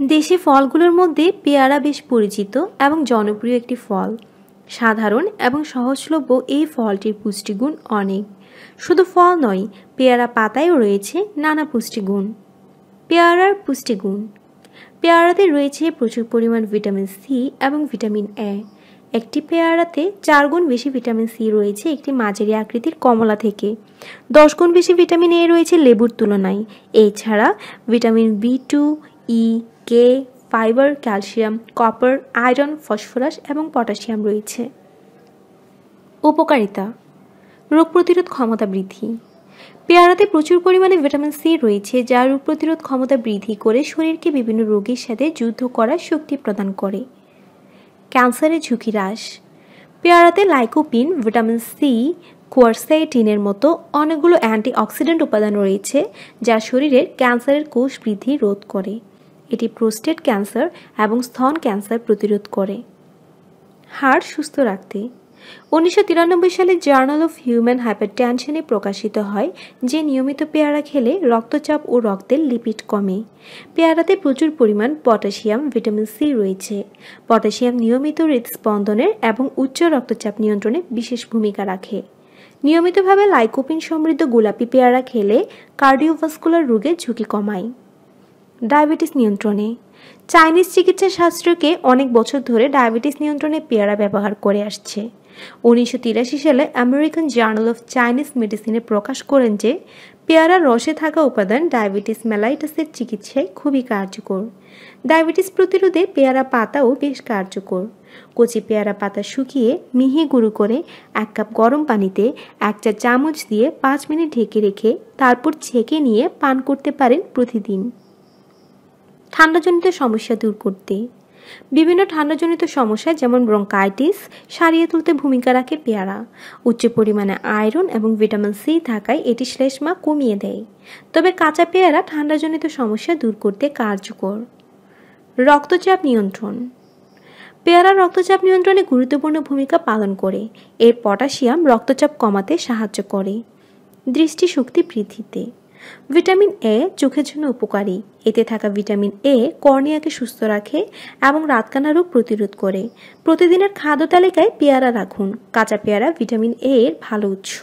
দেশি ফলগুলোর মধ্যে পেয়ারা বেশ পরিচিত এবং জনপ্রিয় একটি ফল। সাধারণ এবং সহজলভ্য এই ফলটির পুষ্টিগুণ অনেক। শুধু ফল নয়, পেয়ারা পাতায়ও রয়েছে নানা পুষ্টিগুণ। পেয়ারার পুষ্টিগুণ। পেয়ারাতে রয়েছে প্রচুর পরিমাণ ভিটামিন সি এবং ভিটামিন এ। একটি পেয়ারাতে চার গুণ বেশি ভিটামিন সি রয়েছে একটি মাঝারি আকৃতির কমলা থেকে। দশ গুণ বেশি ভিটামিন এ রয়েছে লেবুর তুলনায়। এছাড়া vitamin B two E K fibre calcium copper iron phosphorus এবং পটাশিয়াম রয়েছে। উপকারিতা, রোগ প্রতিরোধ ক্ষমতা বৃদ্ধি। পেয়ারাতে প্রচুর পরিমাণে ভিটামিন সি রয়েছে যা রোগ প্রতিরোধ ক্ষমতা বৃদ্ধি করে শরীরকে বিভিন্ন রোগের সাথে যুদ্ধ করার শক্তি প্রদান করে। ক্যান্সারের ঝুঁকি হ্রাস। পেয়ারাতে লাইকোপিন, ভিটামিন সি কোয়ারসাইটিনের মতো অনেকগুলো অ্যান্টিঅক্সিডেন্ট উপাদান রয়েছে যা শরীরের ক্যান্সারের কোষ বৃদ্ধি রোধ করে। এটি প্রোস্টেট ক্যান্সার এবং স্তন ক্যান্সার প্রতিরোধ করে। হাড় সুস্থ রাখতে। উনিশশো তিরানব্বই সালে জার্নাল অফ হিউম্যান হাইপারটেনশনে প্রকাশিত হয় যে নিয়মিত পেয়ারা খেলে রক্তচাপ ও রক্তের লিপিড কমে। পেয়ারাতে প্রচুর পরিমাণ পটাশিয়াম, ভিটামিন সি রয়েছে। পটাশিয়াম নিয়মিত হৃদস্পন্দনের এবং উচ্চ রক্তচাপ নিয়ন্ত্রণে বিশেষ ভূমিকা রাখে। নিয়মিতভাবে লাইকোপিন সমৃদ্ধ গোলাপি পেয়ারা খেলে কার্ডিওভাস্কুলার রোগের ঝুঁকি কমায়। ডায়াবেটিস নিয়ন্ত্রণে। চাইনিজ চিকিৎসা শাস্ত্রকে অনেক বছর ধরে ডায়াবেটিস নিয়ন্ত্রণে পেয়ারা ব্যবহার করে আসছে। উনিশশো তিরাশি সালে আমেরিকান জার্নাল অফ চাইনিজ মেডিসিনে প্রকাশ করেন যে, পেয়ারার রসে থাকা উপাদান ডায়াবেটিস মেলাইটাসের চিকিৎসায় খুবই কার্যকর। ডায়াবেটিস প্রতিরোধে পেয়ারা পাতাও বেশ কার্যকর। কচি পেয়ারা পাতা শুকিয়ে মিহি গুঁড়ো করে এক কাপ গরম পানিতে এক চা চামচ দিয়ে পাঁচ মিনিট ঢেকে রেখে তারপর ছেঁকে নিয়ে পান করতে পারেন প্রতিদিন। ঠান্ডাজনিত সমস্যা দূর করতে। বিভিন্ন ঠান্ডাজনিত সমস্যা যেমন ব্রঙ্কাইটিস, সারিয়ে তুলতে ভূমিকা রাখে পেয়ারা। উচ্চ পরিমাণে আয়রন এবং ভিটামিন সি থাকায় এটি শ্লেষ্মা কমিয়ে দেয়। তবে কাঁচা পেয়ারা ঠান্ডাজনিত সমস্যা দূর করতে কার্যকর। রক্তচাপ নিয়ন্ত্রণ। পেয়ারা রক্তচাপ নিয়ন্ত্রণে গুরুত্বপূর্ণ ভূমিকা পালন করে। এর পটাশিয়াম রক্তচাপ কমাতে সাহায্য করে। দৃষ্টিশক্তি বৃদ্ধিতে। ভিটামিন এ চোখের জন্য উপকারী। এতে থাকা ভিটামিন এ কর্নিয়াকে সুস্থ রাখে এবং রাতকানা রোগ প্রতিরোধ করে। প্রতিদিনের খাদ্য তালিকায় পেয়ারা রাখুন। কাঁচা পেয়ারা ভিটামিন এ এর ভালো উৎস।